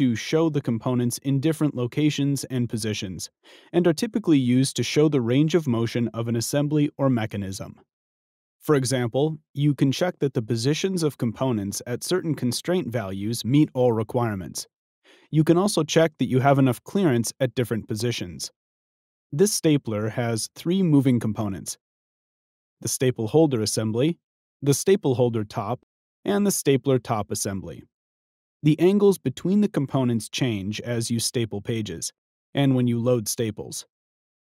to show the components in different locations and positions, and are typically used to show the range of motion of an assembly or mechanism. For example, you can check that the positions of components at certain constraint values meet all requirements. You can also check that you have enough clearance at different positions. This stapler has three moving components the staple holder assembly, the staple holder top, and the stapler top assembly. The angles between the components change as you staple pages, and when you load staples.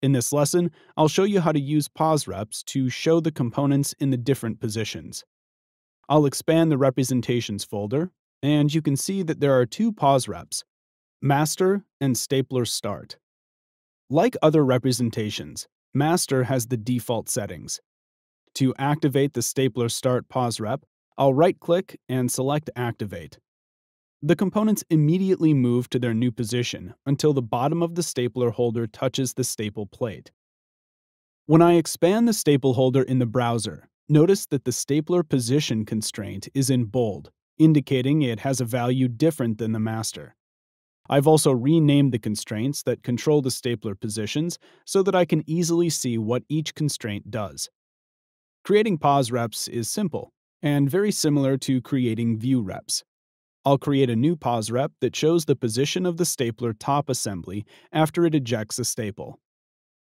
In this lesson, I'll show you how to use pos reps to show the components in the different positions. I'll expand the representations folder, and you can see that there are two pos reps, master and stapler start. Like other representations, master has the default settings. To activate the stapler start pos rep, I'll right-click and select Activate. The components immediately move to their new position until the bottom of the stapler holder touches the staple plate. When I expand the staple holder in the browser, notice that the stapler position constraint is in bold, indicating it has a value different than the master. I've also renamed the constraints that control the stapler positions so that I can easily see what each constraint does. Creating pos reps is simple and very similar to creating view reps. I'll create a new pos rep that shows the position of the stapler top assembly after it ejects a staple.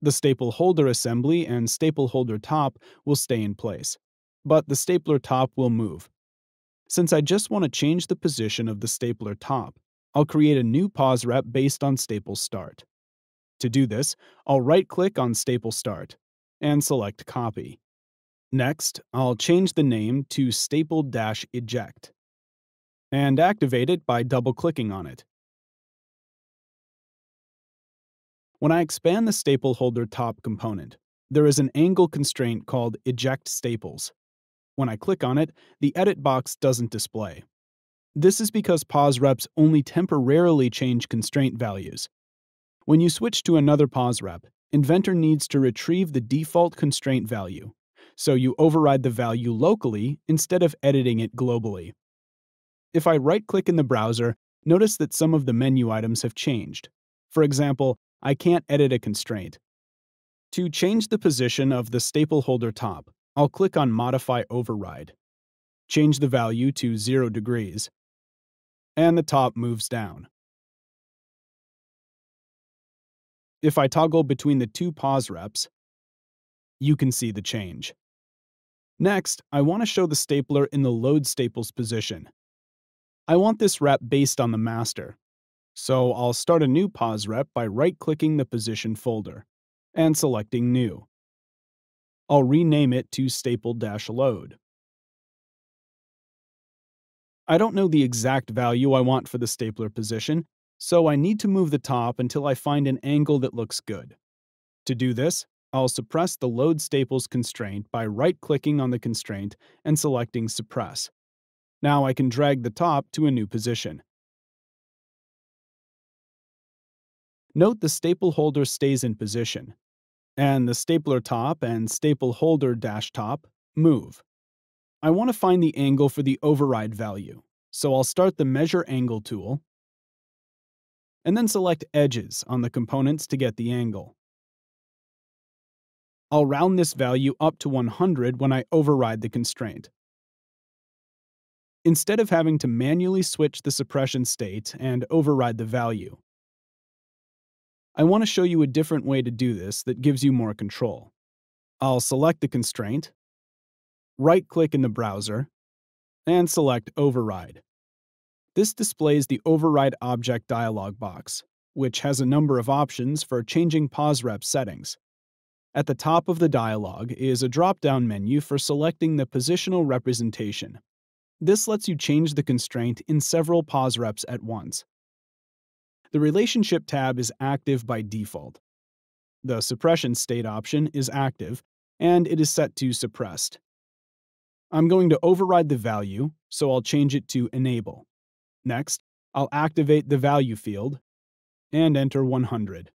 The staple holder assembly and staple holder top will stay in place, but the stapler top will move. Since I just want to change the position of the stapler top, I'll create a new pos rep based on staple start. To do this, I'll right-click on staple start and select copy. Next, I'll change the name to staple-eject and activate it by double-clicking on it. When I expand the staple holder top component, there is an angle constraint called Eject Staples. When I click on it, the edit box doesn't display. This is because pos reps only temporarily change constraint values. When you switch to another pos rep, Inventor needs to retrieve the default constraint value, so you override the value locally instead of editing it globally. If I right-click in the browser, notice that some of the menu items have changed. For example, I can't edit a constraint. To change the position of the staple holder top, I'll click on Modify Override. Change the value to 0 degrees. And the top moves down. If I toggle between the two pos reps, you can see the change. Next, I want to show the stapler in the load staples position. I want this rep based on the master. So I'll start a new pos rep by right-clicking the position folder and selecting New. I'll rename it to staple-load. I don't know the exact value I want for the stapler position, so I need to move the top until I find an angle that looks good. To do this, I'll suppress the Load Staples constraint by right-clicking on the constraint and selecting Suppress. Now I can drag the top to a new position. Note the staple holder stays in position, and the stapler top and staple holder dash top move. I want to find the angle for the override value, so I'll start the Measure Angle tool, and then select Edges on the components to get the angle. I'll round this value up to 100 when I override the constraint. Instead of having to manually switch the suppression state and override the value, I want to show you a different way to do this that gives you more control. I'll select the constraint, right-click in the browser, and select Override. This displays the Override Object dialog box, which has a number of options for changing pos rep settings. At the top of the dialog is a drop-down menu for selecting the positional representation. This lets you change the constraint in several pos reps at once. The Relationship tab is active by default. The Suppression state option is active, and it is set to Suppressed. I'm going to override the value, so I'll change it to Enable. Next, I'll activate the Value field and enter 100.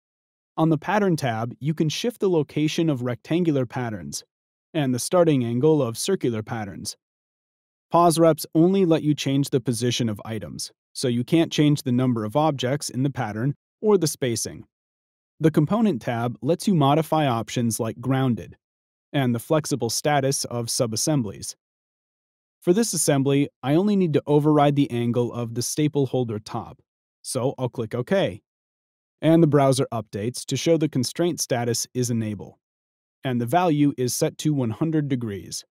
On the Pattern tab, you can shift the location of rectangular patterns and the starting angle of circular patterns. Pos reps only let you change the position of items, so you can't change the number of objects in the pattern or the spacing. The Component tab lets you modify options like grounded and the flexible status of subassemblies. For this assembly, I only need to override the angle of the staple holder top, so I'll click OK. And the browser updates to show the constraint status is Enable, and the value is set to 100 degrees.